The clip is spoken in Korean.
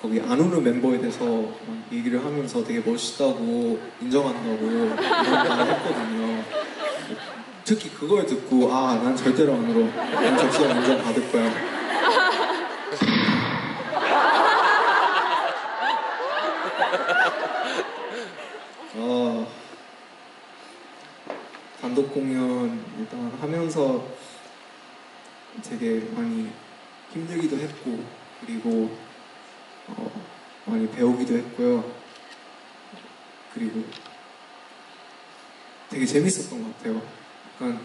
거기 안 오는 멤버에 대해서 막 얘기를 하면서 되게 멋있다고 인정한다고 이런 말을 했거든요. 특히 그걸 듣고 아 난 절대로 안 울어. 난 접수가 인정 받을 거야. 어, 단독 공연 일단 하면서 되게 많이 힘들기도 했고 그리고 어, 많이 배우기도 했고요. 그리고 되게 재밌었던 것 같아요. 약간